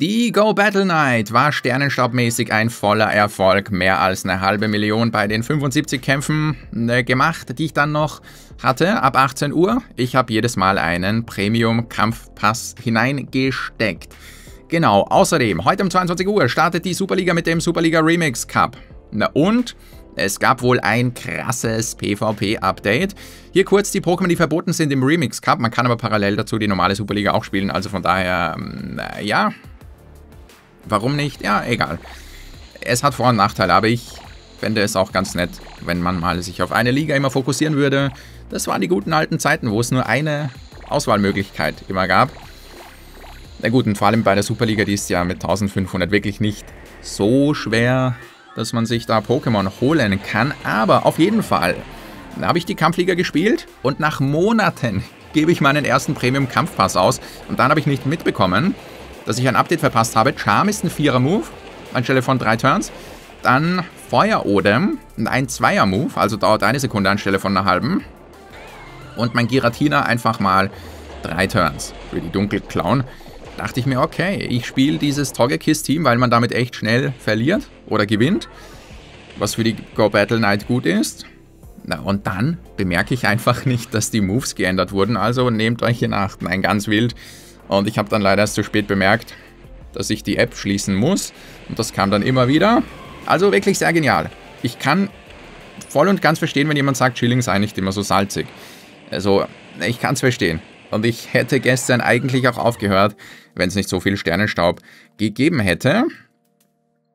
Die Go Battle Night war sternenstaubmäßig ein voller Erfolg. Mehr als eine halbe Million bei den 75 Kämpfen äh, gemacht, die ich dann noch hatte ab 18 Uhr. Ich habe jedes Mal einen Premium-Kampfpass hineingesteckt. Genau, außerdem, heute um 22 Uhr startet die Superliga mit dem Superliga Remix Cup. Na und es gab wohl ein krasses PvP-Update. Hier kurz die Pokémon, die verboten sind im Remix Cup. Man kann aber parallel dazu die normale Superliga auch spielen. Also von daher, ähm, ja, Warum nicht? Ja, egal. Es hat Vor- und Nachteile, aber ich fände es auch ganz nett, wenn man mal sich auf eine Liga immer fokussieren würde. Das waren die guten alten Zeiten, wo es nur eine Auswahlmöglichkeit immer gab. Na gut, und vor allem bei der Superliga, die ist ja mit 1500 wirklich nicht so schwer, dass man sich da Pokémon holen kann. Aber auf jeden Fall habe ich die Kampfliga gespielt und nach Monaten gebe ich meinen ersten Premium-Kampfpass aus. Und dann habe ich nicht mitbekommen, dass ich ein Update verpasst habe. Charm ist ein Vierer-Move anstelle von drei Turns. Dann Feuerodem, ein Zweier-Move, also dauert eine Sekunde anstelle von einer halben. Und mein Giratina einfach mal drei Turns für die Dunkelclown. Dachte ich mir, okay, ich spiele dieses Togekiss-Team, weil man damit echt schnell verliert oder gewinnt. Was für die Go Battle Night gut ist. Na, und dann bemerke ich einfach nicht, dass die Moves geändert wurden. Also nehmt euch in Acht. Nein, ganz wild. Und ich habe dann leider erst zu spät bemerkt, dass ich die App schließen muss. Und das kam dann immer wieder. Also wirklich sehr genial. Ich kann voll und ganz verstehen, wenn jemand sagt, Chilling sei nicht immer so salzig. Also, ich kann es verstehen. Und ich hätte gestern eigentlich auch aufgehört, wenn es nicht so viel Sternenstaub gegeben hätte.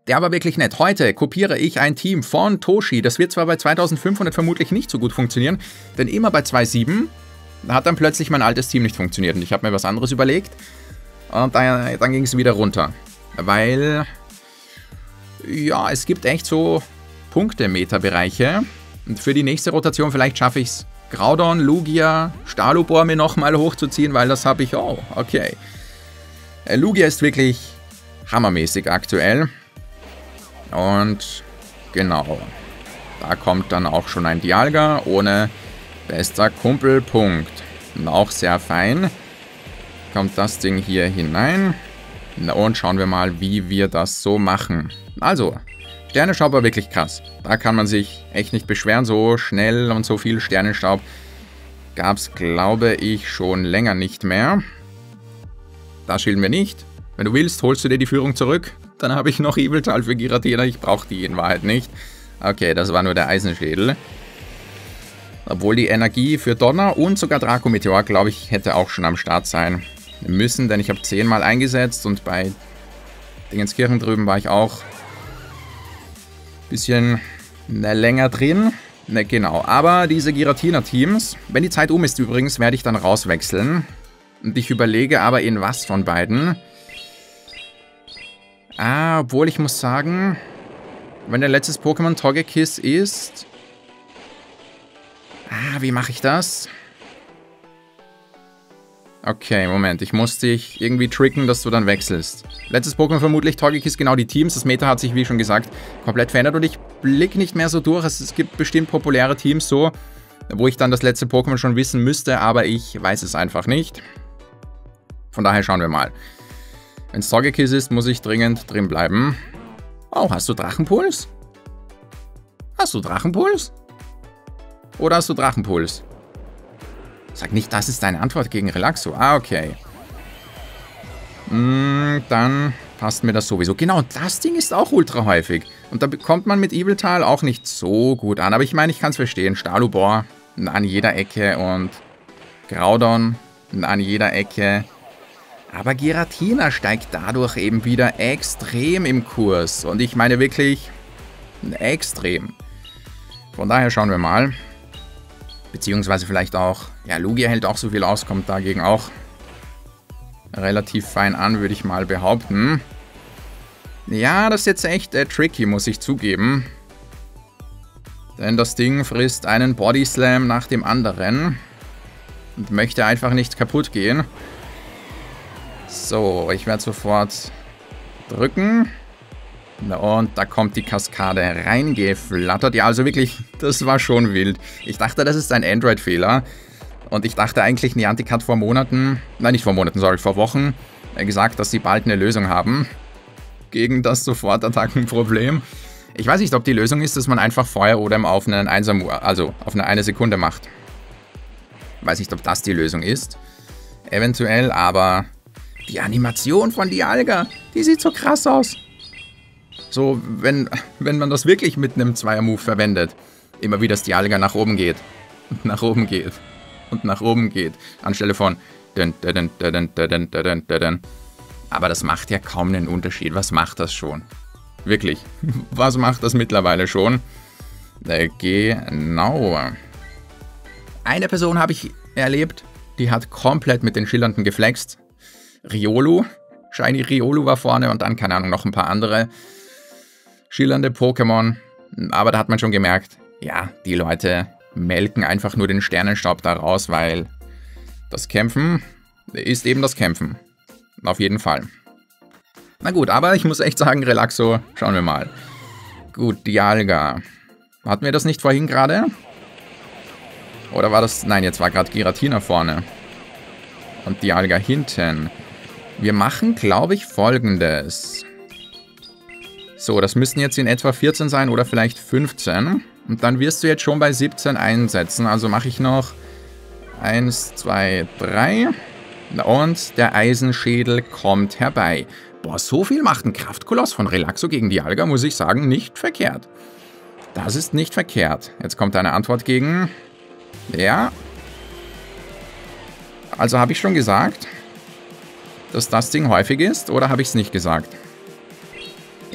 Der war wirklich nett. Heute kopiere ich ein Team von Toshi. Das wird zwar bei 2500 vermutlich nicht so gut funktionieren, denn immer bei 2.7 hat dann plötzlich mein altes Team nicht funktioniert und ich habe mir was anderes überlegt und dann, dann ging es wieder runter. Weil, ja, es gibt echt so Punkte-Meta-Bereiche und für die nächste Rotation vielleicht schaffe ich es, Graudon, Lugia, Stalubor mir nochmal hochzuziehen, weil das habe ich, oh, okay. Äh, Lugia ist wirklich hammermäßig aktuell und genau, da kommt dann auch schon ein Dialga ohne Bester Kumpel, Punkt. Und auch sehr fein. Kommt das Ding hier hinein. Und schauen wir mal, wie wir das so machen. Also, Sternenstaub war wirklich krass. Da kann man sich echt nicht beschweren. So schnell und so viel Sternenstaub gab es, glaube ich, schon länger nicht mehr. Da schielen wir nicht. Wenn du willst, holst du dir die Führung zurück. Dann habe ich noch Eviltal für Giratina. Ich brauche die in Wahrheit nicht. Okay, das war nur der Eisenschädel. Obwohl die Energie für Donner und sogar Draco Meteor, glaube ich, hätte auch schon am Start sein müssen, denn ich habe zehnmal eingesetzt und bei Dingenskirchen drüben war ich auch ein bisschen ne, länger drin. Ne, genau, aber diese Giratina-Teams, wenn die Zeit um ist übrigens, werde ich dann rauswechseln. Und ich überlege aber in was von beiden. Ah, obwohl ich muss sagen, wenn der letztes Pokémon Togekiss ist, Ah, wie mache ich das? Okay, Moment. Ich muss dich irgendwie tricken, dass du dann wechselst. Letztes Pokémon vermutlich Togekiss, genau die Teams. Das Meta hat sich, wie schon gesagt, komplett verändert und ich blicke nicht mehr so durch. Es gibt bestimmt populäre Teams so, wo ich dann das letzte Pokémon schon wissen müsste, aber ich weiß es einfach nicht. Von daher schauen wir mal. Wenn es Togekiss ist, muss ich dringend drin bleiben. Oh, hast du Drachenpuls? Hast du Drachenpuls? Oder hast du Drachenpuls? Sag nicht, das ist deine Antwort gegen Relaxo. Ah, okay. Mm, dann passt mir das sowieso. Genau, das Ding ist auch ultra häufig. Und da bekommt man mit Eviltal auch nicht so gut an. Aber ich meine, ich kann es verstehen. Stalubor an jeder Ecke und Graudon an jeder Ecke. Aber Giratina steigt dadurch eben wieder extrem im Kurs. Und ich meine wirklich extrem. Von daher schauen wir mal. Beziehungsweise vielleicht auch, ja, Lugia hält auch so viel aus, kommt dagegen auch relativ fein an, würde ich mal behaupten. Ja, das ist jetzt echt äh, tricky, muss ich zugeben. Denn das Ding frisst einen Body Slam nach dem anderen. Und möchte einfach nicht kaputt gehen. So, ich werde sofort drücken. Und da kommt die Kaskade reingeflattert. Ja, also wirklich, das war schon wild. Ich dachte, das ist ein Android-Fehler. Und ich dachte eigentlich, Niantic hat vor Monaten, nein, nicht vor Monaten, sorry, vor Wochen, gesagt, dass sie bald eine Lösung haben gegen das Sofortattackenproblem. Ich weiß nicht, ob die Lösung ist, dass man einfach Feuer oder auf einen Einsam, also auf eine eine Sekunde macht. Weiß nicht, ob das die Lösung ist. Eventuell, aber die Animation von Dialga, die sieht so krass aus. So, wenn, wenn man das wirklich mit einem Zweier-Move verwendet. Immer wie das Dialga nach oben geht. Und nach oben geht. Und nach oben geht. Anstelle von aber das macht ja kaum einen Unterschied. Was macht das schon? Wirklich. Was macht das mittlerweile schon? Äh, genau. Eine Person habe ich erlebt, die hat komplett mit den Schillernden geflext. Riolu. Shiny Riolu war vorne und dann, keine Ahnung, noch ein paar andere schillernde Pokémon. Aber da hat man schon gemerkt, ja, die Leute melken einfach nur den Sternenstaub da raus, weil das Kämpfen ist eben das Kämpfen. Auf jeden Fall. Na gut, aber ich muss echt sagen, Relaxo, schauen wir mal. Gut, Dialga. Hatten wir das nicht vorhin gerade? Oder war das... Nein, jetzt war gerade Giratina vorne. Und Dialga hinten. Wir machen, glaube ich, folgendes. So, das müssten jetzt in etwa 14 sein oder vielleicht 15. Und dann wirst du jetzt schon bei 17 einsetzen. Also mache ich noch 1, 2, 3. Und der Eisenschädel kommt herbei. Boah, so viel macht ein Kraftkoloss von Relaxo gegen Dialga, muss ich sagen, nicht verkehrt. Das ist nicht verkehrt. Jetzt kommt eine Antwort gegen... Ja. Also habe ich schon gesagt, dass das Ding häufig ist, oder habe ich es nicht gesagt?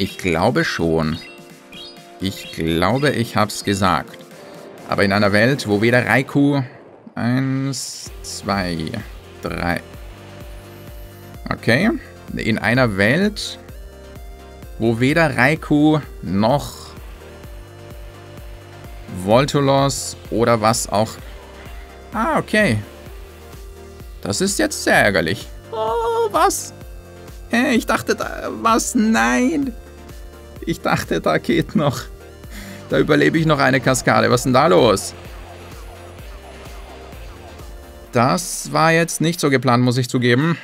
Ich glaube schon. Ich glaube, ich habe es gesagt. Aber in einer Welt, wo weder Raikou... Eins, zwei, drei... Okay. In einer Welt, wo weder Raikou noch Voltolos oder was auch... Ah, okay. Das ist jetzt sehr ärgerlich. Oh, was? Hey, ich dachte, da... Was? Nein! Ich dachte, da geht noch... Da überlebe ich noch eine Kaskade. Was ist denn da los? Das war jetzt nicht so geplant, muss ich zugeben.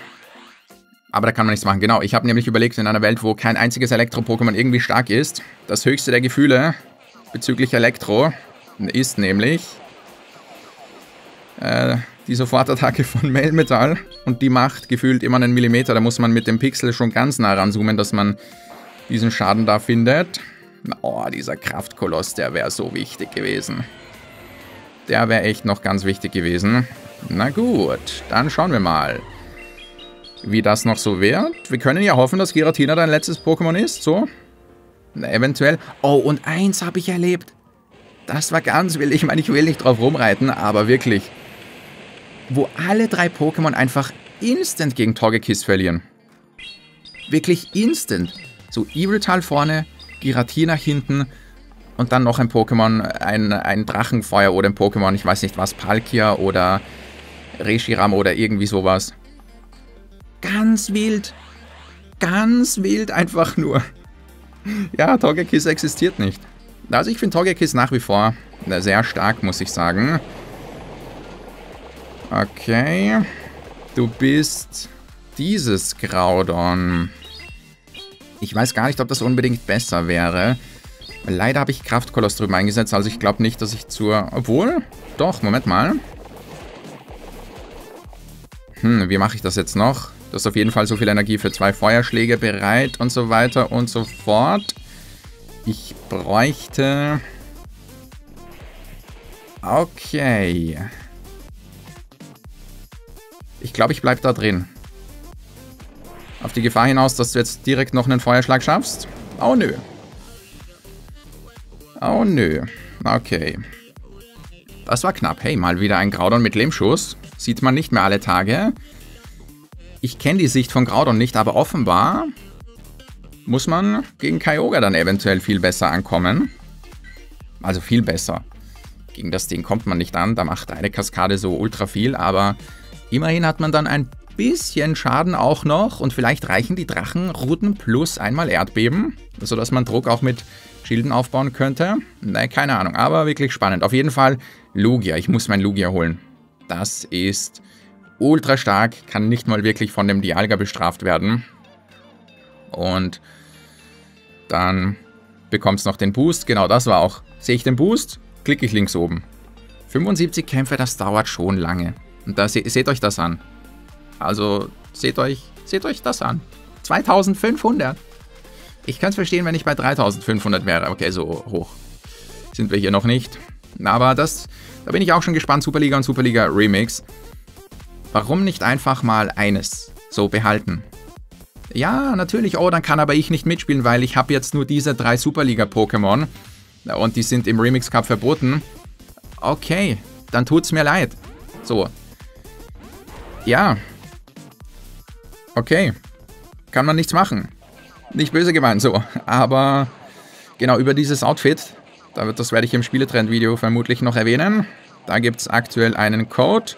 Aber da kann man nichts machen. Genau, ich habe nämlich überlegt, in einer Welt, wo kein einziges Elektro-Pokémon irgendwie stark ist, das höchste der Gefühle bezüglich Elektro ist nämlich äh, die Sofortattacke von Melmetall. Und die macht gefühlt immer einen Millimeter. Da muss man mit dem Pixel schon ganz nah ranzoomen, dass man diesen Schaden da findet. Oh, dieser Kraftkoloss, der wäre so wichtig gewesen. Der wäre echt noch ganz wichtig gewesen. Na gut, dann schauen wir mal, wie das noch so wird. Wir können ja hoffen, dass Giratina dein letztes Pokémon ist, so. Eventuell. Oh, und eins habe ich erlebt. Das war ganz wild. Ich meine, ich will nicht drauf rumreiten, aber wirklich. Wo alle drei Pokémon einfach instant gegen Togekiss verlieren. Wirklich instant. So Eviltal vorne, Giratina hinten und dann noch ein Pokémon, ein, ein Drachenfeuer oder ein Pokémon, ich weiß nicht was, Palkia oder Reshiram oder irgendwie sowas. Ganz wild. Ganz wild einfach nur. Ja, Togekiss existiert nicht. Also ich finde Togekiss nach wie vor sehr stark, muss ich sagen. Okay. Du bist dieses Graudon. Ich weiß gar nicht, ob das unbedingt besser wäre. Leider habe ich Kraftkoloss drüben eingesetzt, also ich glaube nicht, dass ich zur... Obwohl, doch, Moment mal. Hm, wie mache ich das jetzt noch? Du hast auf jeden Fall so viel Energie für zwei Feuerschläge bereit und so weiter und so fort. Ich bräuchte... Okay. Ich glaube, ich bleibe da drin. Auf die Gefahr hinaus, dass du jetzt direkt noch einen Feuerschlag schaffst? Oh, nö. Oh, nö. Okay. Das war knapp. Hey, mal wieder ein Graudon mit Lehmschuss. Sieht man nicht mehr alle Tage. Ich kenne die Sicht von Graudon nicht, aber offenbar muss man gegen Kyogre dann eventuell viel besser ankommen. Also viel besser. Gegen das Ding kommt man nicht an, da macht eine Kaskade so ultra viel, aber immerhin hat man dann ein bisschen Schaden auch noch und vielleicht reichen die Drachenrouten plus einmal Erdbeben, sodass man Druck auch mit Schilden aufbauen könnte. Ne, keine Ahnung, aber wirklich spannend. Auf jeden Fall Lugia, ich muss mein Lugia holen. Das ist ultra stark, kann nicht mal wirklich von dem Dialga bestraft werden. Und dann bekommt es noch den Boost. Genau, das war auch. Sehe ich den Boost, klicke ich links oben. 75 Kämpfe, das dauert schon lange. Und da se seht euch das an. Also seht euch, seht euch das an. 2500. Ich kann es verstehen, wenn ich bei 3500 wäre. Okay, so hoch sind wir hier noch nicht. Aber das, da bin ich auch schon gespannt. Superliga und Superliga Remix. Warum nicht einfach mal eines so behalten? Ja, natürlich, oh, dann kann aber ich nicht mitspielen, weil ich habe jetzt nur diese drei Superliga-Pokémon und die sind im Remix Cup verboten. Okay, dann tut's mir leid. So. Ja. Okay. Kann man nichts machen. Nicht böse gemeint, so. Aber genau über dieses Outfit, das werde ich im Spieletrend-Video vermutlich noch erwähnen. Da gibt es aktuell einen Code.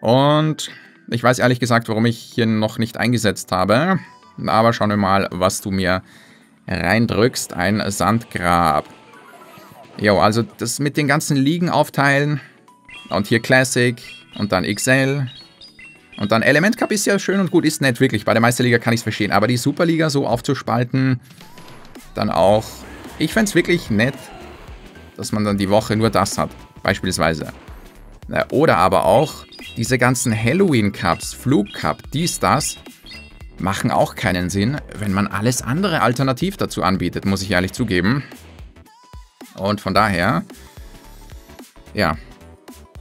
Und ich weiß ehrlich gesagt, warum ich hier noch nicht eingesetzt habe. Aber schauen wir mal, was du mir reindrückst. Ein Sandgrab. Jo, also das mit den ganzen Ligen aufteilen. Und hier Classic und dann XL. Und dann Element Cup ist ja schön und gut, ist nett, wirklich. Bei der Meisterliga kann ich es verstehen. Aber die Superliga so aufzuspalten, dann auch. Ich fände es wirklich nett, dass man dann die Woche nur das hat. Beispielsweise. Oder aber auch diese ganzen Halloween-Cups, Flug-Cup, dies, das, machen auch keinen Sinn, wenn man alles andere alternativ dazu anbietet, muss ich ehrlich zugeben. Und von daher, ja,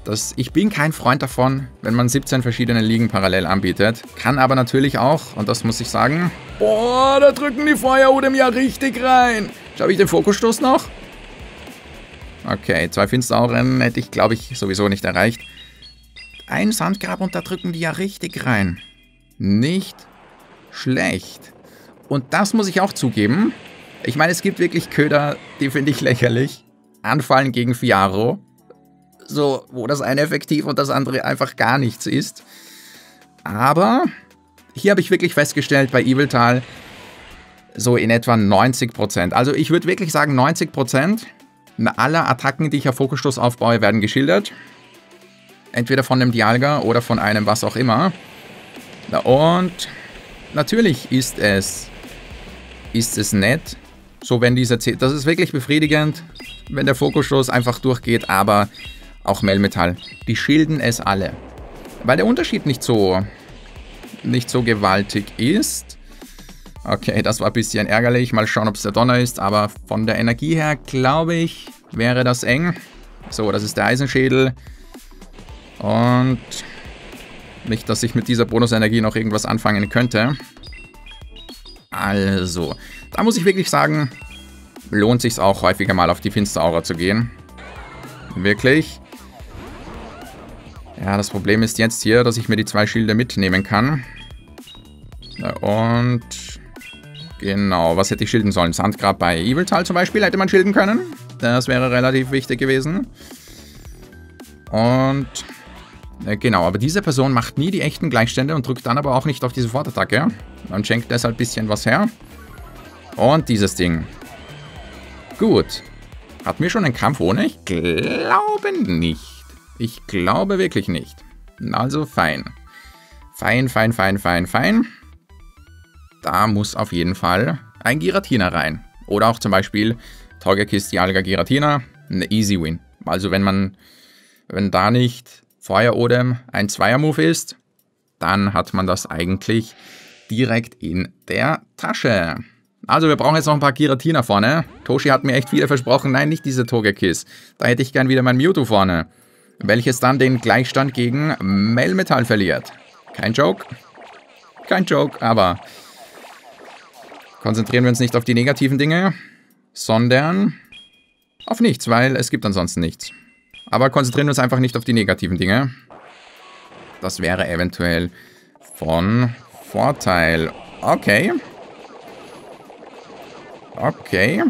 das, ich bin kein Freund davon, wenn man 17 verschiedene Ligen parallel anbietet. Kann aber natürlich auch, und das muss ich sagen, boah, da drücken die Feuerudem ja richtig rein. Schaffe ich den Fokusstoß noch? Okay, zwei Finsterauren hätte ich, glaube ich, sowieso nicht erreicht. Ein Sandgrab und da drücken die ja richtig rein. Nicht schlecht. Und das muss ich auch zugeben. Ich meine, es gibt wirklich Köder, die finde ich lächerlich. Anfallen gegen Fiaro. So, wo das eine effektiv und das andere einfach gar nichts ist. Aber hier habe ich wirklich festgestellt bei Eviltal so in etwa 90%. Also ich würde wirklich sagen 90% aller Attacken, die ich auf Fokusstoß aufbaue, werden geschildert. Entweder von einem Dialga oder von einem was auch immer. Und natürlich ist es, ist es nett, so wenn dieser, Z das ist wirklich befriedigend, wenn der Fokusstoß einfach durchgeht, aber auch Melmetall, die schilden es alle. Weil der Unterschied nicht so, nicht so gewaltig ist. Okay, das war ein bisschen ärgerlich. Mal schauen, ob es der Donner ist. Aber von der Energie her, glaube ich, wäre das eng. So, das ist der Eisenschädel. Und nicht, dass ich mit dieser Bonusenergie noch irgendwas anfangen könnte. Also, da muss ich wirklich sagen, lohnt sich auch häufiger mal auf die Finsteraura zu gehen. Wirklich. Ja, das Problem ist jetzt hier, dass ich mir die zwei Schilde mitnehmen kann. Und genau, was hätte ich schilden sollen? Sandgrab bei Eviltal zum Beispiel hätte man schilden können. Das wäre relativ wichtig gewesen. Und äh, genau, aber diese Person macht nie die echten Gleichstände und drückt dann aber auch nicht auf die Sofortattacke. Und schenkt deshalb ein bisschen was her. Und dieses Ding. Gut. Hatten wir schon einen Kampf ohne? Ich glaube nicht. Ich glaube wirklich nicht. Also fein. Fein, fein, fein, fein, fein. Da muss auf jeden Fall ein Giratina rein. Oder auch zum Beispiel Togekiss Dialga Giratina. Eine Easy Win. Also wenn man, wenn da nicht Feuer Odem ein Zweier-Move ist, dann hat man das eigentlich direkt in der Tasche. Also wir brauchen jetzt noch ein paar Giratina vorne. Toshi hat mir echt viele versprochen. Nein, nicht diese Togekiss. Da hätte ich gern wieder mein Mewtwo vorne welches dann den Gleichstand gegen Melmetall verliert. Kein Joke. Kein Joke, aber konzentrieren wir uns nicht auf die negativen Dinge, sondern auf nichts, weil es gibt ansonsten nichts. Aber konzentrieren wir uns einfach nicht auf die negativen Dinge. Das wäre eventuell von Vorteil. Okay. Okay.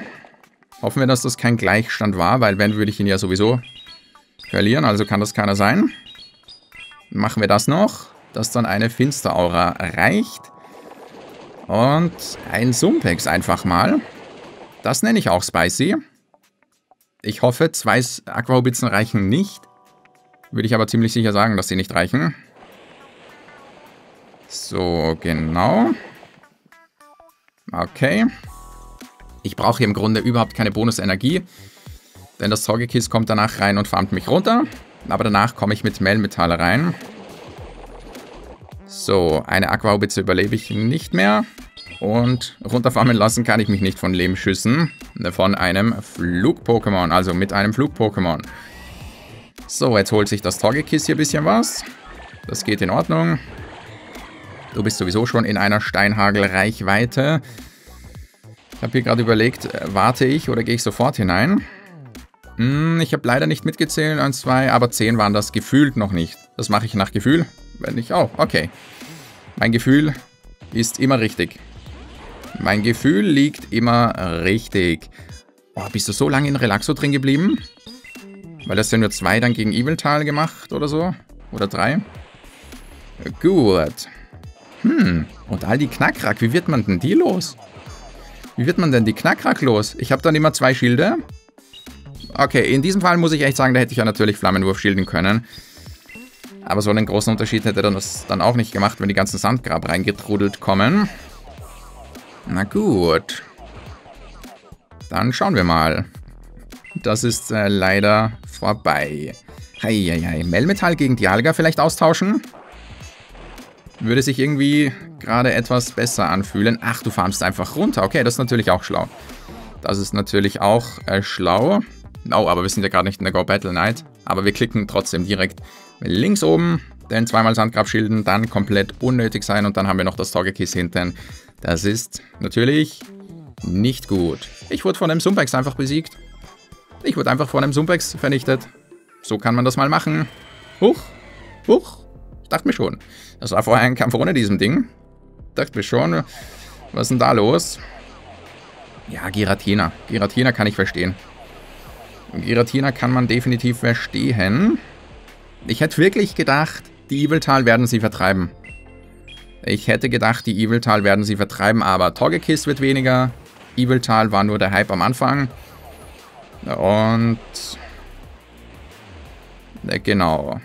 Hoffen wir, dass das kein Gleichstand war, weil wenn, würde ich ihn ja sowieso verlieren, also kann das keiner sein. Machen wir das noch, dass dann eine Finsteraura reicht. Und ein Sumpex einfach mal. Das nenne ich auch Spicy. Ich hoffe, zwei Aquahobitzen reichen nicht. Würde ich aber ziemlich sicher sagen, dass sie nicht reichen. So, genau. Okay. Ich brauche hier im Grunde überhaupt keine Bonusenergie, denn das Togekiss kommt danach rein und farmt mich runter. Aber danach komme ich mit Melmetall rein. So, eine Aquaubitze überlebe ich nicht mehr. Und runterfarmen lassen kann ich mich nicht von Lehmschüssen. Von einem Flug-Pokémon, also mit einem Flug-Pokémon. So, jetzt holt sich das Togekiss hier ein bisschen was. Das geht in Ordnung. Du bist sowieso schon in einer Steinhagel-Reichweite. Ich habe hier gerade überlegt, äh, warte ich oder gehe ich sofort hinein? Hm, ich habe leider nicht mitgezählt, 1, 2, aber 10 waren das gefühlt noch nicht. Das mache ich nach Gefühl. Wenn ich, oh, okay. Mein Gefühl ist immer richtig. Mein Gefühl liegt immer richtig. Oh, bist du so lange in Relaxo drin geblieben? Weil das ja nur zwei dann gegen Eviltal gemacht oder so. Oder drei. Gut. Hm, und all die Knackrack, wie wird man denn die los? Wie wird man denn die Knackrack los? Ich habe dann immer zwei Schilde. Okay, in diesem Fall muss ich echt sagen, da hätte ich ja natürlich Flammenwurf schilden können. Aber so einen großen Unterschied hätte das dann auch nicht gemacht, wenn die ganzen Sandgrab reingetrudelt kommen. Na gut. Dann schauen wir mal. Das ist äh, leider vorbei. Heieiei. Melmetall gegen Dialga vielleicht austauschen? Würde sich irgendwie gerade etwas besser anfühlen. Ach, du farmst einfach runter. Okay, das ist natürlich auch schlau. Das ist natürlich auch äh, schlau. Oh, aber wir sind ja gerade nicht in der Go Battle Night. Aber wir klicken trotzdem direkt links oben. Denn zweimal Sandgrabschilden dann komplett unnötig sein. Und dann haben wir noch das Togekiss hinten. Das ist natürlich nicht gut. Ich wurde von einem Sumpex einfach besiegt. Ich wurde einfach von einem Sumpex vernichtet. So kann man das mal machen. Huch, huch. Ich dachte mir schon. Das war vorher ein Kampf ohne diesem Ding. Ich dachte mir schon, was ist denn da los? Ja, Giratina. Giratina kann ich verstehen. Giratina kann man definitiv verstehen. Ich hätte wirklich gedacht, die Eviltal werden sie vertreiben. Ich hätte gedacht, die Eviltal werden sie vertreiben, aber Togekiss wird weniger. Eviltal war nur der Hype am Anfang. Und... Äh, genau.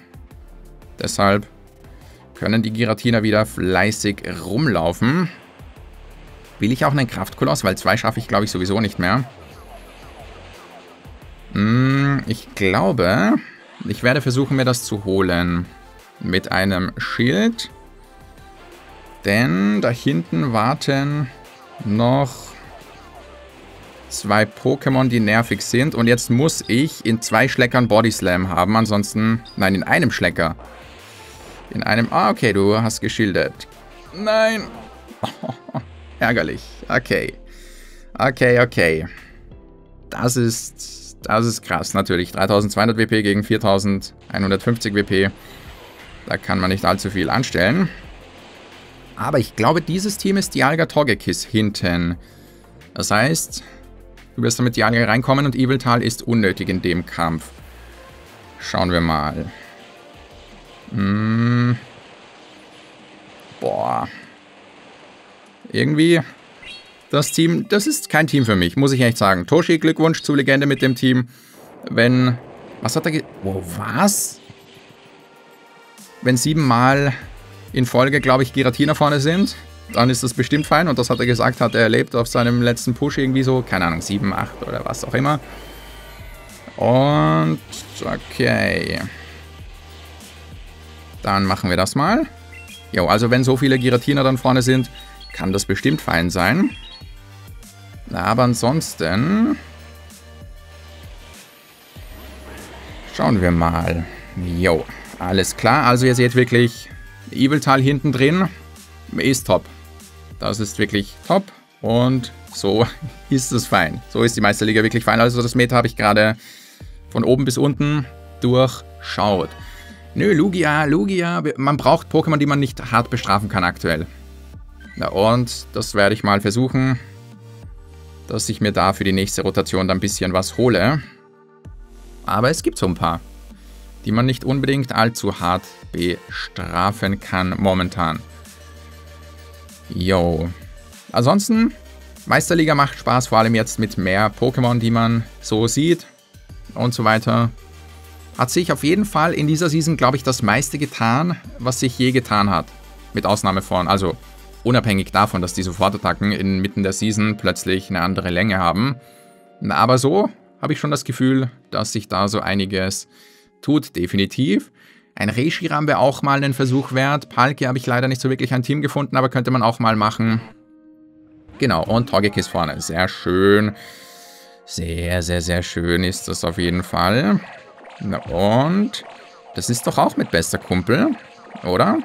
Deshalb können die Giratina wieder fleißig rumlaufen. Will ich auch einen Kraftkoloss? Weil zwei schaffe ich, glaube ich, sowieso nicht mehr. Hm, ich glaube, ich werde versuchen, mir das zu holen. Mit einem Schild. Denn da hinten warten noch zwei Pokémon, die nervig sind. Und jetzt muss ich in zwei Schleckern Body Slam haben. Ansonsten, nein, in einem Schlecker. In einem, ah, okay, du hast geschildert. Nein. Oh, ärgerlich. Okay. Okay, okay. Das ist, das ist krass, natürlich. 3200 WP gegen 4150 WP. Da kann man nicht allzu viel anstellen. Aber ich glaube, dieses Team ist Dialga Togekiss hinten. Das heißt, du wirst damit Dialga reinkommen und Eviltal ist unnötig in dem Kampf. Schauen wir mal. Hm. Boah. Irgendwie, das Team, das ist kein Team für mich, muss ich echt sagen. Toshi, Glückwunsch zu Legende mit dem Team. Wenn, was hat er. Wow, was? Wenn siebenmal in Folge, glaube ich, Giratina vorne sind, dann ist das bestimmt fein. Und das hat er gesagt, hat er erlebt auf seinem letzten Push irgendwie so, keine Ahnung, 7, 8 oder was auch immer. Und, okay. Dann machen wir das mal. Jo, also wenn so viele Giratina dann vorne sind, kann das bestimmt fein sein. Aber ansonsten... Schauen wir mal. Jo, alles klar. Also ihr seht wirklich, Eviltal hinten drin ist top. Das ist wirklich top und so ist es fein. So ist die Meisterliga wirklich fein. Also das Meta habe ich gerade von oben bis unten durchschaut. Nö, Lugia, Lugia, man braucht Pokémon, die man nicht hart bestrafen kann aktuell. Ja, und das werde ich mal versuchen, dass ich mir da für die nächste Rotation dann ein bisschen was hole. Aber es gibt so ein paar die man nicht unbedingt allzu hart bestrafen kann momentan. Jo. Ansonsten, Meisterliga macht Spaß, vor allem jetzt mit mehr Pokémon, die man so sieht und so weiter. Hat sich auf jeden Fall in dieser Season, glaube ich, das meiste getan, was sich je getan hat. Mit Ausnahme von, also unabhängig davon, dass die Sofortattacken inmitten der Season plötzlich eine andere Länge haben. Aber so habe ich schon das Gefühl, dass sich da so einiges tut, definitiv. Ein Reshiram wäre auch mal ein Versuch wert. Palki habe ich leider nicht so wirklich ein Team gefunden, aber könnte man auch mal machen. Genau, und Togekis vorne. Sehr schön. Sehr, sehr, sehr schön ist das auf jeden Fall. Und das ist doch auch mit bester Kumpel, oder?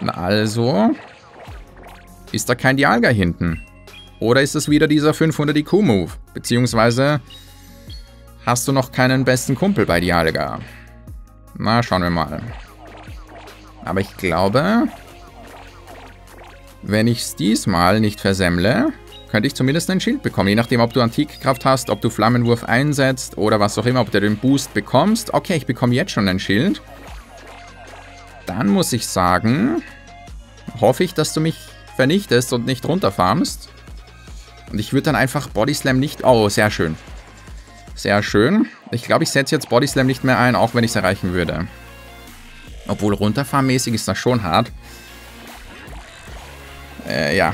Na also, ist da kein Dialga hinten? Oder ist es wieder dieser 500 IQ-Move? Beziehungsweise hast du noch keinen besten Kumpel bei Dialga? Na, schauen wir mal. Aber ich glaube, wenn ich es diesmal nicht versemmle, könnte ich zumindest ein Schild bekommen. Je nachdem, ob du Antikkraft hast, ob du Flammenwurf einsetzt oder was auch immer, ob du den Boost bekommst. Okay, ich bekomme jetzt schon ein Schild. Dann muss ich sagen, hoffe ich, dass du mich vernichtest und nicht runterfarmst. Und ich würde dann einfach Bodyslam nicht... Oh, sehr schön. Sehr schön. Ich glaube, ich setze jetzt Bodyslam nicht mehr ein, auch wenn ich es erreichen würde. Obwohl runterfahrmäßig ist das schon hart. Äh, ja,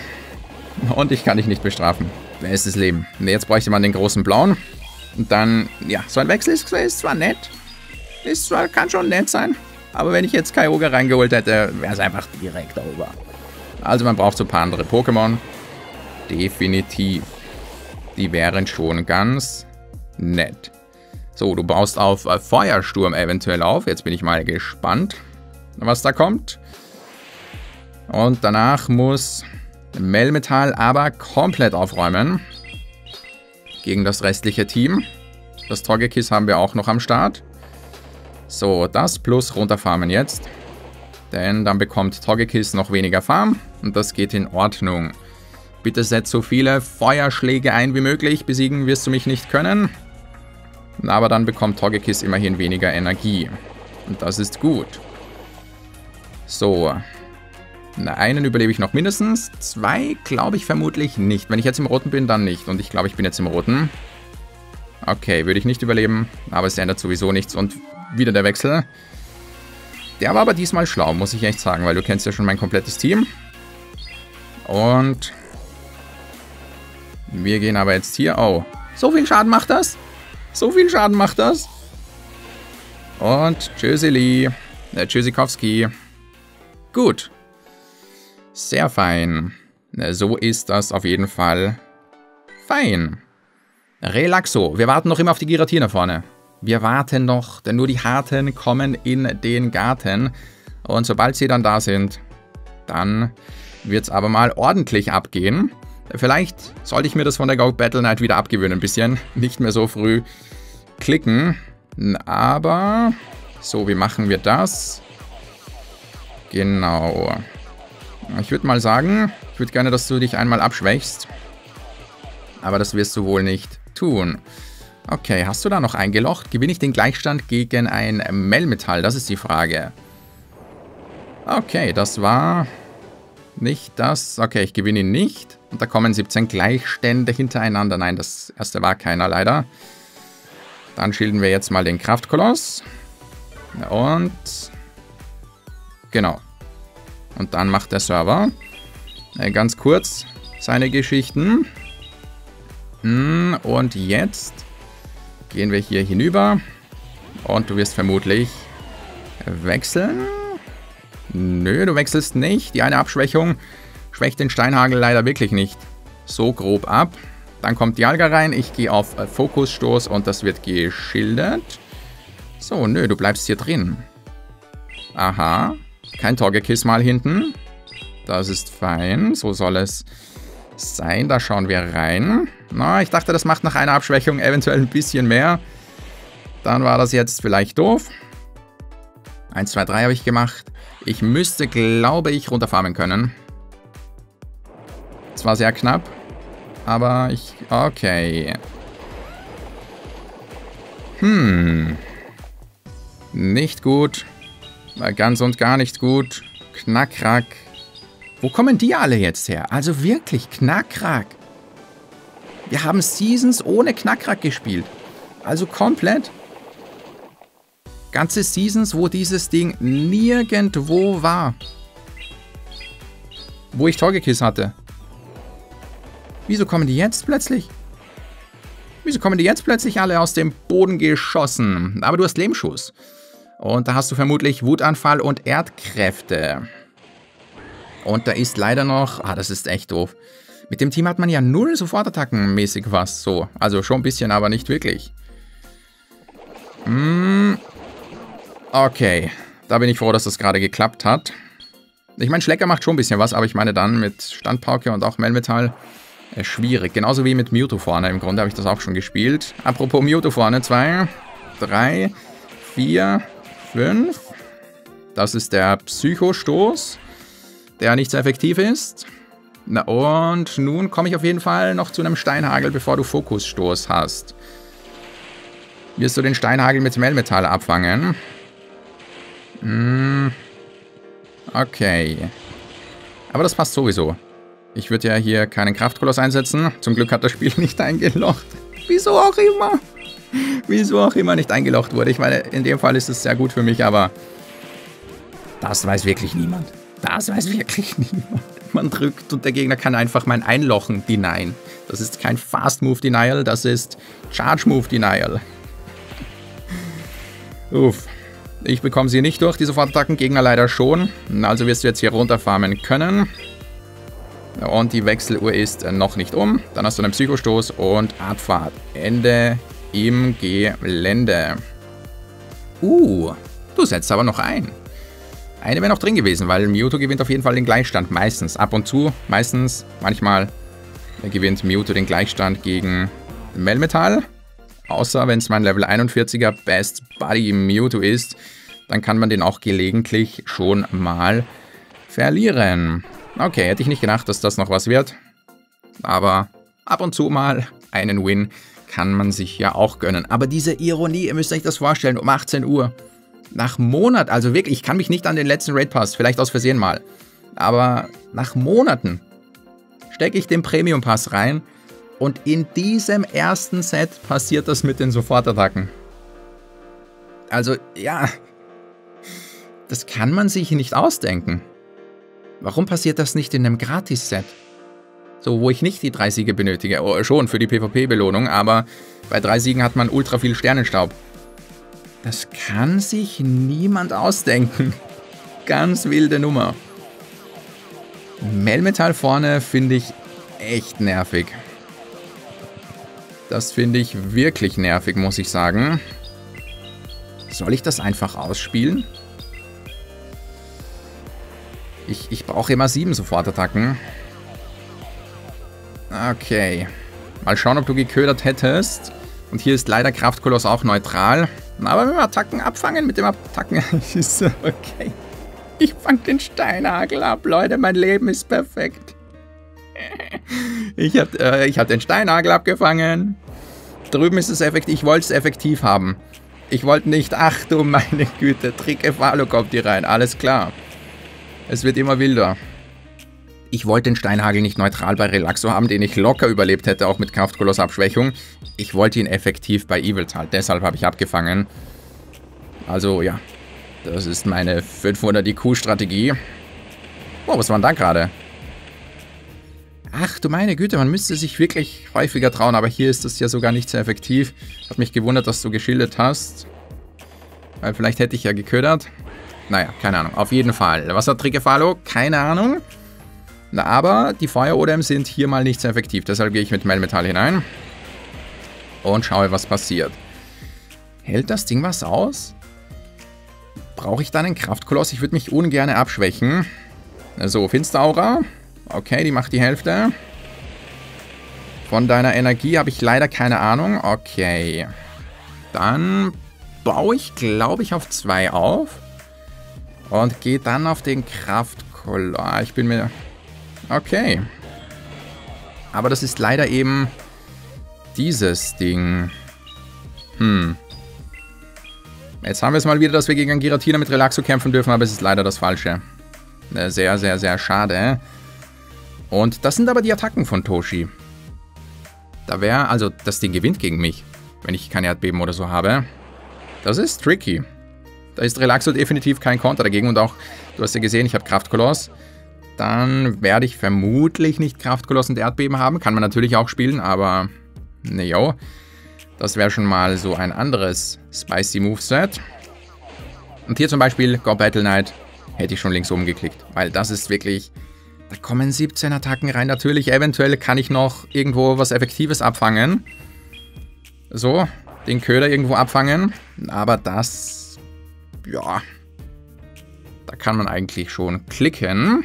und ich kann dich nicht bestrafen. Das Leben? Ne, jetzt bräuchte man den großen blauen. Und dann, ja, so ein Wechsel ist, ist zwar nett. Ist zwar, kann schon nett sein. Aber wenn ich jetzt Kyogre reingeholt hätte, wäre es einfach direkt over. Also man braucht so ein paar andere Pokémon. Definitiv. Die wären schon ganz nett. So, du baust auf äh, Feuersturm eventuell auf. Jetzt bin ich mal gespannt, was da kommt. Und danach muss Melmetal aber komplett aufräumen. Gegen das restliche Team. Das Togekiss haben wir auch noch am Start. So, das plus runterfarmen jetzt. Denn dann bekommt Togekiss noch weniger Farm. Und das geht in Ordnung. Bitte setz so viele Feuerschläge ein wie möglich. Besiegen wirst du mich nicht können. Aber dann bekommt Togekiss immerhin weniger Energie. Und das ist gut. So, einen überlebe ich noch mindestens. Zwei glaube ich vermutlich nicht. Wenn ich jetzt im Roten bin, dann nicht. Und ich glaube, ich bin jetzt im Roten. Okay, würde ich nicht überleben. Aber es ändert sowieso nichts. Und wieder der Wechsel. Der war aber diesmal schlau, muss ich echt sagen. Weil du kennst ja schon mein komplettes Team. Und... Wir gehen aber jetzt hier... Oh, so viel Schaden macht das? So viel Schaden macht das? Und Tschüssili. Äh, Tschüssikowski. Gut. Sehr fein. So ist das auf jeden Fall fein. Relaxo. Wir warten noch immer auf die Giratina vorne. Wir warten noch, denn nur die Harten kommen in den Garten. Und sobald sie dann da sind, dann wird es aber mal ordentlich abgehen. Vielleicht sollte ich mir das von der Go Battle Night wieder abgewöhnen, ein bisschen. Nicht mehr so früh klicken. Aber, so, wie machen wir das? Genau. Ich würde mal sagen, ich würde gerne, dass du dich einmal abschwächst. Aber das wirst du wohl nicht tun. Okay, hast du da noch eingelocht? Gewinne ich den Gleichstand gegen ein Melmetall? Das ist die Frage. Okay, das war nicht das. Okay, ich gewinne ihn nicht. Und da kommen 17 Gleichstände hintereinander. Nein, das erste war keiner leider. Dann schilden wir jetzt mal den Kraftkoloss. Und... Genau, und dann macht der Server äh, ganz kurz seine Geschichten. Hm, und jetzt gehen wir hier hinüber. Und du wirst vermutlich wechseln. Nö, du wechselst nicht. Die eine Abschwächung schwächt den Steinhagel leider wirklich nicht so grob ab. Dann kommt die Alga rein. Ich gehe auf Fokusstoß und das wird geschildert. So, nö, du bleibst hier drin. Aha. Kein Togekiss mal hinten. Das ist fein. So soll es sein. Da schauen wir rein. Na, ich dachte, das macht nach einer Abschwächung eventuell ein bisschen mehr. Dann war das jetzt vielleicht doof. 1, 2, 3 habe ich gemacht. Ich müsste, glaube ich, runterfarmen können. Zwar sehr knapp, aber ich... Okay. Hm. Nicht gut. Ganz und gar nicht gut. Knackrack. Wo kommen die alle jetzt her? Also wirklich, Knackrack. Wir haben Seasons ohne Knackrack gespielt. Also komplett. Ganze Seasons, wo dieses Ding nirgendwo war. wo ich Togekiss hatte. Wieso kommen die jetzt plötzlich? Wieso kommen die jetzt plötzlich alle aus dem Boden geschossen? Aber du hast Lehmschuss. Und da hast du vermutlich Wutanfall und Erdkräfte. Und da ist leider noch... Ah, das ist echt doof. Mit dem Team hat man ja null Sofortattacken mäßig was so. Also schon ein bisschen, aber nicht wirklich. Hm. Okay. Da bin ich froh, dass das gerade geklappt hat. Ich meine, Schlecker macht schon ein bisschen was, aber ich meine dann mit Standpauke und auch Melmetall äh, schwierig. Genauso wie mit Mewtwo vorne. Im Grunde habe ich das auch schon gespielt. Apropos Mewtwo vorne. Zwei, drei, vier, fünf. Das ist der Psychostoß, der nicht so effektiv ist. Na und nun komme ich auf jeden Fall noch zu einem Steinhagel, bevor du Fokusstoß hast. Wirst du den Steinhagel mit Melmetall abfangen? Hm. Okay. Aber das passt sowieso. Ich würde ja hier keinen Kraftkoloss einsetzen. Zum Glück hat das Spiel nicht eingelocht. Wieso auch immer. Wieso auch immer nicht eingelocht wurde. Ich meine, in dem Fall ist es sehr gut für mich, aber das weiß wirklich niemand. Das weiß wirklich niemand. Man drückt und der Gegner kann einfach mein Einlochen denyen. Das ist kein Fast Move Denial, das ist Charge Move Denial. Uff. Ich bekomme sie nicht durch, die Sofortattacken, Gegner leider schon. Also wirst du jetzt hier runterfarmen können. Und die Wechseluhr ist noch nicht um. Dann hast du einen Psychostoß und Abfahrt. Ende im Gelände. Uh, du setzt aber noch ein. Eine wäre noch drin gewesen, weil Mewtwo gewinnt auf jeden Fall den Gleichstand. Meistens. Ab und zu. Meistens. Manchmal gewinnt Mewtwo den Gleichstand gegen Melmetal. Außer wenn es mein Level 41er Best Buddy Mewtwo ist, dann kann man den auch gelegentlich schon mal verlieren. Okay, hätte ich nicht gedacht, dass das noch was wird. Aber ab und zu mal einen Win kann man sich ja auch gönnen. Aber diese Ironie, ihr müsst euch das vorstellen, um 18 Uhr. Nach Monat, also wirklich, ich kann mich nicht an den letzten Raid Pass, vielleicht aus Versehen mal. Aber nach Monaten stecke ich den Premium Pass rein und in diesem ersten Set passiert das mit den Sofortattacken. Also, ja, das kann man sich nicht ausdenken. Warum passiert das nicht in einem Gratis-Set? So, wo ich nicht die drei Siege benötige. Oh, schon für die PvP-Belohnung, aber bei drei Siegen hat man ultra viel Sternenstaub. Das kann sich niemand ausdenken. Ganz wilde Nummer. Melmetall vorne finde ich echt nervig. Das finde ich wirklich nervig, muss ich sagen. Soll ich das einfach ausspielen? Ich, ich brauche immer sieben Sofortattacken. Okay. Mal schauen, ob du geködert hättest. Und hier ist leider Kraftkoloss auch neutral. Aber wenn wir Attacken abfangen mit dem Attacken ist okay. Ich fang den Steinhagel ab, Leute. Mein Leben ist perfekt. Ich hab, äh, ich hab den Steinhagel abgefangen. Drüben ist es effektiv. Ich wollte es effektiv haben. Ich wollte nicht... Ach du meine Güte. Trickefalo kommt hier rein. Alles klar. Es wird immer wilder. Ich wollte den Steinhagel nicht neutral bei Relaxo haben, den ich locker überlebt hätte, auch mit Kraftkoloss-Abschwächung. Ich wollte ihn effektiv bei Eviltal, deshalb habe ich abgefangen. Also ja, das ist meine 500 IQ-Strategie. Oh, was war denn da gerade? Ach du meine Güte, man müsste sich wirklich häufiger trauen, aber hier ist das ja sogar nicht sehr effektiv. Hat mich gewundert, dass du geschildert hast. Weil vielleicht hätte ich ja geködert. Naja, keine Ahnung. Auf jeden Fall. Was hat Trigefalo? Keine Ahnung. Aber die Feuer-Odems sind hier mal nicht sehr effektiv. Deshalb gehe ich mit Melmetall hinein. Und schaue, was passiert. Hält das Ding was aus? Brauche ich dann einen Kraftkoloss? Ich würde mich ungern abschwächen. So, Finsteraura. Okay, die macht die Hälfte. Von deiner Energie habe ich leider keine Ahnung. Okay. Dann baue ich, glaube ich, auf zwei auf. Und gehe dann auf den Kraftkoller. Ich bin mir... Okay. Aber das ist leider eben dieses Ding. Hm. Jetzt haben wir es mal wieder, dass wir gegen Giratina mit Relaxo kämpfen dürfen, aber es ist leider das Falsche. Äh, sehr, sehr, sehr schade. Und das sind aber die Attacken von Toshi. Da wäre, also das Ding gewinnt gegen mich, wenn ich keine Erdbeben oder so habe. Das ist tricky. Da ist Relaxo definitiv kein Konter dagegen und auch, du hast ja gesehen, ich habe Kraftkoloss. Dann werde ich vermutlich nicht Kraftkoloss und Erdbeben haben. Kann man natürlich auch spielen, aber ne jo. Das wäre schon mal so ein anderes Spicy Moveset. Und hier zum Beispiel Go Battle Knight hätte ich schon links oben geklickt, weil das ist wirklich... Da kommen 17 Attacken rein. Natürlich, eventuell kann ich noch irgendwo was Effektives abfangen. So, den Köder irgendwo abfangen. Aber das... Ja... Da kann man eigentlich schon klicken.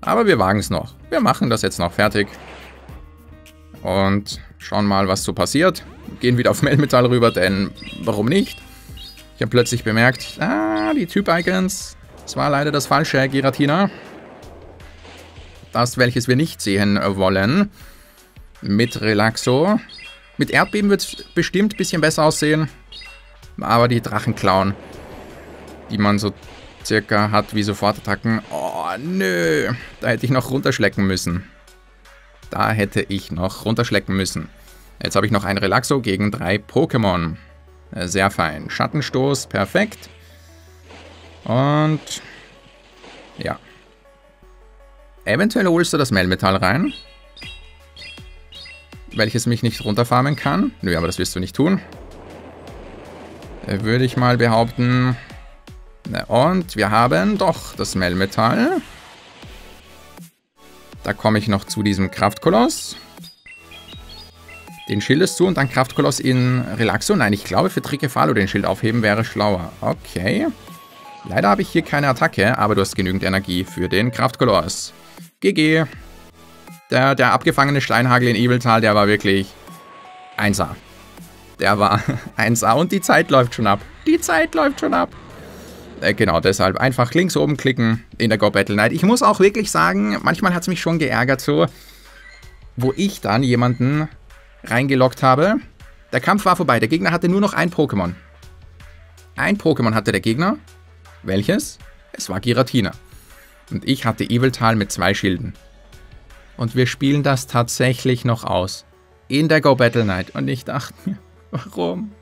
Aber wir wagen es noch. Wir machen das jetzt noch fertig. Und schauen mal, was so passiert. Gehen wieder auf Melmetall rüber, denn warum nicht? Ich habe plötzlich bemerkt, ah, die Typ-Icons. Das war leider das falsche Giratina. Das, welches wir nicht sehen wollen. Mit Relaxo. Mit Erdbeben wird es bestimmt ein bisschen besser aussehen. Aber die Drachenklauen, die man so circa hat wie Sofortattacken. Oh, nö. Da hätte ich noch runterschlecken müssen. Da hätte ich noch runterschlecken müssen. Jetzt habe ich noch ein Relaxo gegen drei Pokémon. Sehr fein. Schattenstoß, perfekt. Und... Ja. Eventuell holst du das Melmetall rein. Welches mich nicht runterfarmen kann. Nö, aber das wirst du nicht tun. Äh, würde ich mal behaupten, und wir haben doch das Melmetall. Da komme ich noch zu diesem Kraftkoloss. Den Schild ist zu und dann Kraftkoloss in Relaxo. Nein, ich glaube für Trikefalo den Schild aufheben wäre schlauer. Okay. Leider habe ich hier keine Attacke, aber du hast genügend Energie für den Kraftkoloss. GG. Der, der abgefangene Steinhagel in Eviltal, der war wirklich 1A. Der war 1A und die Zeit läuft schon ab. Die Zeit läuft schon ab. Äh, genau, deshalb einfach links oben klicken in der Go Battle Night. Ich muss auch wirklich sagen, manchmal hat es mich schon geärgert so, wo ich dann jemanden reingeloggt habe. Der Kampf war vorbei, der Gegner hatte nur noch ein Pokémon. Ein Pokémon hatte der Gegner. Welches? Es war Giratina. Und ich hatte Eviltal mit zwei Schilden. Und wir spielen das tatsächlich noch aus. In der Go Battle Night. Und ich dachte mir, warum?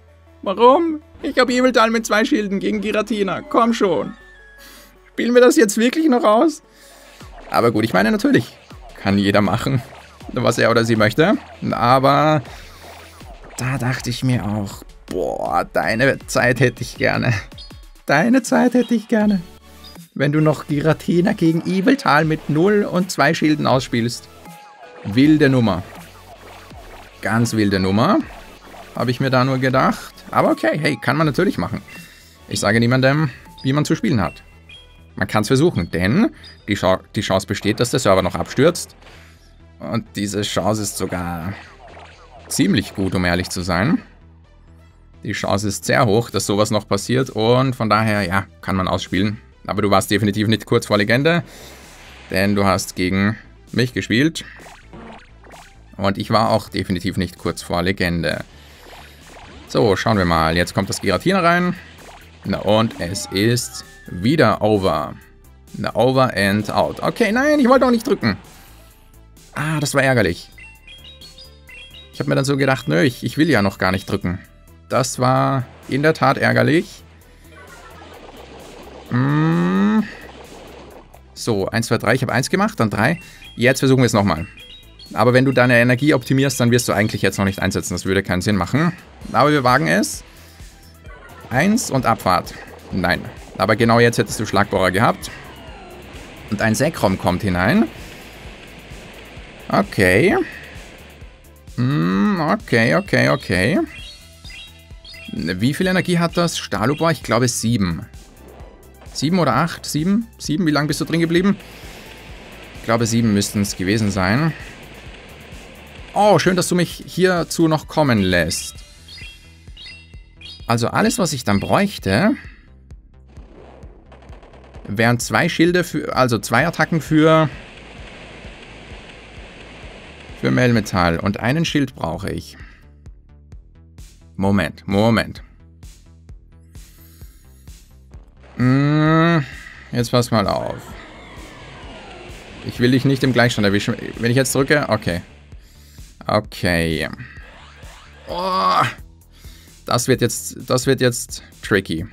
Warum? Ich habe Eviltal mit zwei Schilden gegen Giratina. Komm schon. Spielen wir das jetzt wirklich noch aus? Aber gut, ich meine natürlich, kann jeder machen, was er oder sie möchte. Aber da dachte ich mir auch, boah, deine Zeit hätte ich gerne. Deine Zeit hätte ich gerne. Wenn du noch Giratina gegen Eviltal mit 0 und 2 Schilden ausspielst. Wilde Nummer. Ganz wilde Nummer. Habe ich mir da nur gedacht. Aber okay, hey, kann man natürlich machen. Ich sage niemandem, wie man zu spielen hat. Man kann es versuchen, denn die, Ch die Chance besteht, dass der Server noch abstürzt. Und diese Chance ist sogar ziemlich gut, um ehrlich zu sein. Die Chance ist sehr hoch, dass sowas noch passiert und von daher, ja, kann man ausspielen. Aber du warst definitiv nicht kurz vor Legende, denn du hast gegen mich gespielt. Und ich war auch definitiv nicht kurz vor Legende. So, schauen wir mal. Jetzt kommt das Giratina rein. Na, und es ist wieder over. Na, over and out. Okay, nein, ich wollte auch nicht drücken. Ah, das war ärgerlich. Ich habe mir dann so gedacht, nö, ich, ich will ja noch gar nicht drücken. Das war in der Tat ärgerlich. Mm. So, 1, 2, 3. Ich habe 1 gemacht, dann 3. Jetzt versuchen wir es nochmal. Aber wenn du deine Energie optimierst, dann wirst du eigentlich jetzt noch nicht einsetzen. Das würde keinen Sinn machen. Aber wir wagen es. Eins und Abfahrt. Nein. Aber genau jetzt hättest du Schlagbohrer gehabt. Und ein Sekrom kommt hinein. Okay. Hm, okay, okay, okay. Wie viel Energie hat das? Stahlubor? Ich glaube sieben. Sieben oder acht? Sieben? Sieben? Wie lange bist du drin geblieben? Ich glaube sieben müssten es gewesen sein. Oh, schön, dass du mich hierzu noch kommen lässt. Also alles, was ich dann bräuchte, wären zwei Schilde für, also zwei Attacken für für Melmetall und einen Schild brauche ich. Moment, Moment. Hm, jetzt pass mal auf. Ich will dich nicht im Gleichstand erwischen. Wenn ich jetzt drücke, okay. Okay. Oh, das wird jetzt, das wird jetzt tricky.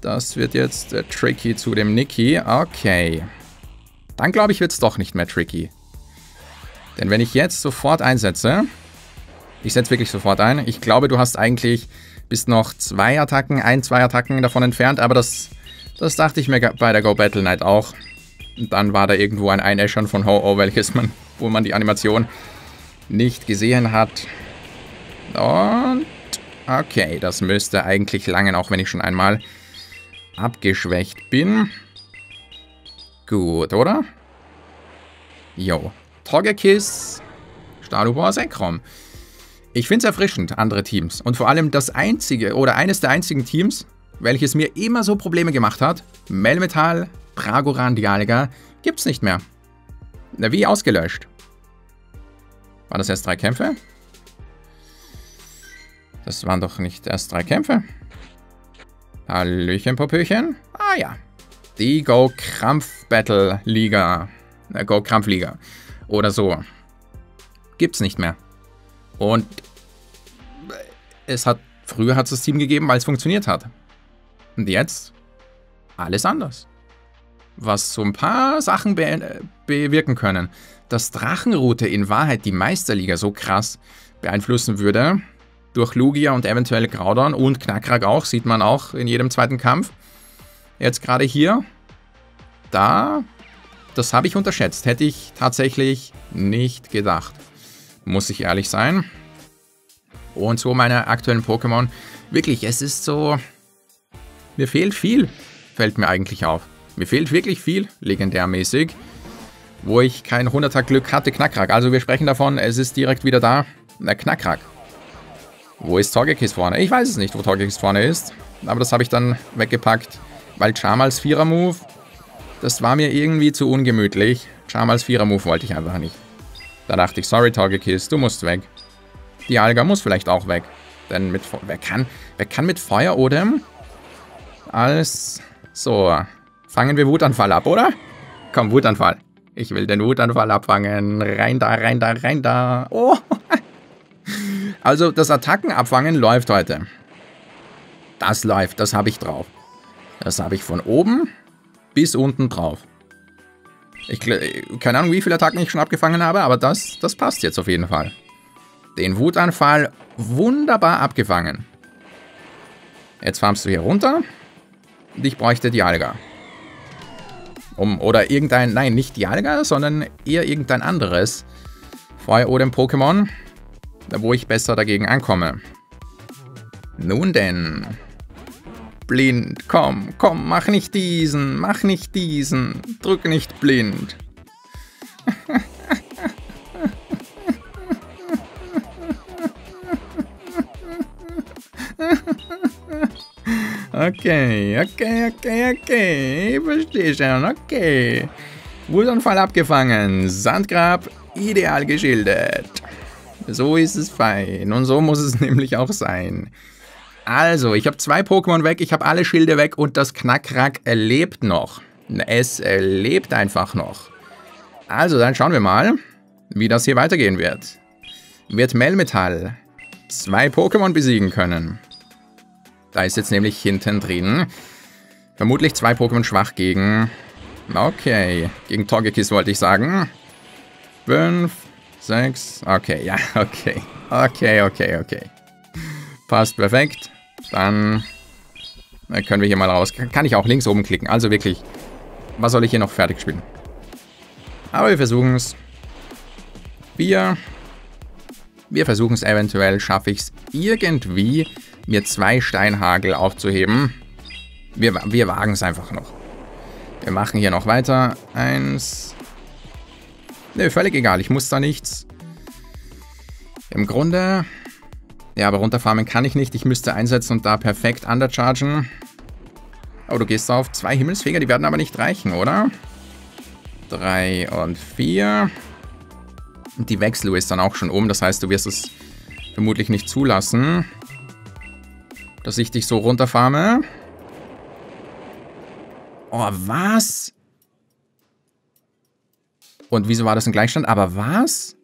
Das wird jetzt äh, tricky zu dem Nicky. Okay. Dann glaube ich, wird es doch nicht mehr tricky. Denn wenn ich jetzt sofort einsetze... Ich setze wirklich sofort ein. Ich glaube, du hast eigentlich... Bist noch zwei Attacken, ein, zwei Attacken davon entfernt. Aber das, das dachte ich mir bei der Go Battle Night auch. Und dann war da irgendwo ein Einäschern von Ho-Oh, welches man, wo man die Animation nicht gesehen hat. Und okay, das müsste eigentlich langen, auch wenn ich schon einmal abgeschwächt bin. Gut, oder? Jo. Togekiss, Stahlhuber, Sekrom. Ich finde es erfrischend, andere Teams. Und vor allem das einzige oder eines der einzigen Teams, welches mir immer so Probleme gemacht hat, Melmetal, Pragoran, Dialga, gibt's nicht mehr. Wie ausgelöscht. Waren das erst drei Kämpfe? Das waren doch nicht erst drei Kämpfe. Hallöchen, Popöchen. Ah ja. Die Go Krampf Battle Liga. Äh, Go Krampf Liga. Oder so. Gibt's nicht mehr. Und es hat, früher hat es das Team gegeben, weil es funktioniert hat. Und jetzt alles anders. Was so ein paar Sachen be bewirken können. Dass Drachenroute in Wahrheit die Meisterliga so krass beeinflussen würde, durch Lugia und eventuell Graudon und Knackrak auch, sieht man auch in jedem zweiten Kampf. Jetzt gerade hier, da, das habe ich unterschätzt, hätte ich tatsächlich nicht gedacht. Muss ich ehrlich sein. Und so meine aktuellen Pokémon, wirklich, es ist so, mir fehlt viel, fällt mir eigentlich auf. Mir fehlt wirklich viel, legendärmäßig, wo ich kein 100er Glück hatte, Knackrak. Also wir sprechen davon, es ist direkt wieder da, der Knackrak. Wo ist Togekiss vorne? Ich weiß es nicht, wo Togekiss vorne ist. Aber das habe ich dann weggepackt, weil Charmals Vierer-Move, das war mir irgendwie zu ungemütlich. Charmals Vierer-Move wollte ich einfach nicht. Da dachte ich, sorry Togekiss, du musst weg. Die Alga muss vielleicht auch weg. Denn mit, wer kann, wer kann mit Feuerodem als... So, fangen wir Wutanfall ab, oder? Komm, Wutanfall. Ich will den Wutanfall abfangen. Rein da, rein da, rein da. Oh, also das Attackenabfangen läuft heute. Das läuft, das habe ich drauf. Das habe ich von oben bis unten drauf. Ich keine Ahnung, wie viele Attacken ich schon abgefangen habe, aber das, das passt jetzt auf jeden Fall. Den Wutanfall wunderbar abgefangen. Jetzt farmst du hier runter. Und ich bräuchte Dialga. Um, oder irgendein, nein, nicht Dialga, sondern eher irgendein anderes Feuer- oder Pokémon, wo ich besser dagegen ankomme. Nun denn. Blind, komm, komm, mach nicht diesen, mach nicht diesen, drück nicht blind. Okay, okay, okay, okay. Ich verstehe schon, okay. Wutanfall abgefangen. Sandgrab ideal geschildert. So ist es fein. Und so muss es nämlich auch sein. Also, ich habe zwei Pokémon weg, ich habe alle Schilde weg und das Knackrack lebt noch. Es lebt einfach noch. Also, dann schauen wir mal, wie das hier weitergehen wird. Wird Melmetall zwei Pokémon besiegen können? Da ist jetzt nämlich hinten drin. Vermutlich zwei Pokémon schwach gegen... Okay, gegen Togekiss wollte ich sagen. Fünf, sechs. Okay, ja, okay. Okay, okay, okay. Passt perfekt. Dann können wir hier mal raus. Kann ich auch links oben klicken. Also wirklich, was soll ich hier noch fertig spielen? Aber wir versuchen es. Wir, wir versuchen es eventuell. Schaffe ich es irgendwie, mir zwei Steinhagel aufzuheben. Wir, wir wagen es einfach noch. Wir machen hier noch weiter. Eins, Nö, völlig egal. Ich muss da nichts. Im Grunde... Ja, aber runterfarmen kann ich nicht. Ich müsste einsetzen und da perfekt underchargen. Oh, du gehst auf zwei Himmelsfeger. Die werden aber nicht reichen, oder? Drei und vier. Und die Wechsel ist dann auch schon um. Das heißt, du wirst es vermutlich nicht zulassen, dass ich dich so runterfarme. Oh, was? Und wieso war das ein Gleichstand? Aber was?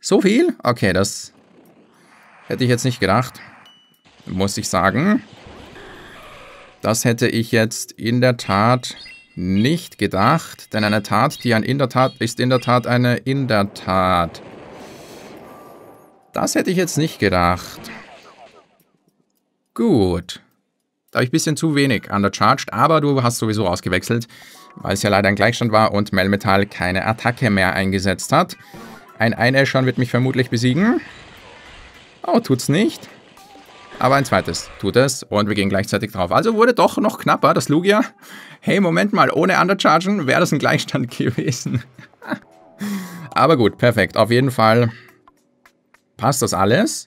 So viel? Okay, das hätte ich jetzt nicht gedacht. Muss ich sagen. Das hätte ich jetzt in der Tat nicht gedacht, denn eine Tat, die ein in der Tat ist in der Tat eine in der Tat. Das hätte ich jetzt nicht gedacht. Gut. Da ich ein bisschen zu wenig undercharged, aber du hast sowieso ausgewechselt, weil es ja leider ein Gleichstand war und Melmetal keine Attacke mehr eingesetzt hat. Ein Einäschern wird mich vermutlich besiegen. Oh, tut's nicht. Aber ein zweites tut es und wir gehen gleichzeitig drauf. Also wurde doch noch knapper, das Lugia. Hey, Moment mal, ohne Underchargen wäre das ein Gleichstand gewesen. Aber gut, perfekt. Auf jeden Fall passt das alles.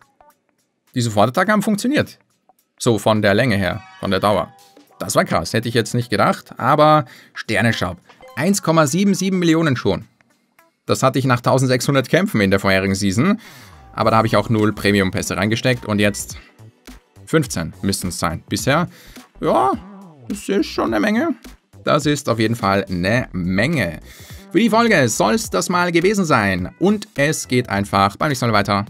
Die Sofortattacken haben funktioniert. So von der Länge her, von der Dauer. Das war krass, hätte ich jetzt nicht gedacht, aber Sternenschab. 1,77 Millionen schon. Das hatte ich nach 1600 Kämpfen in der vorherigen Season, aber da habe ich auch 0 Premium-Pässe reingesteckt und jetzt 15 müssten es sein. Bisher, ja, das ist schon eine Menge. Das ist auf jeden Fall eine Menge. Für die Folge soll es das mal gewesen sein. Und es geht einfach beim nächsten Mal weiter.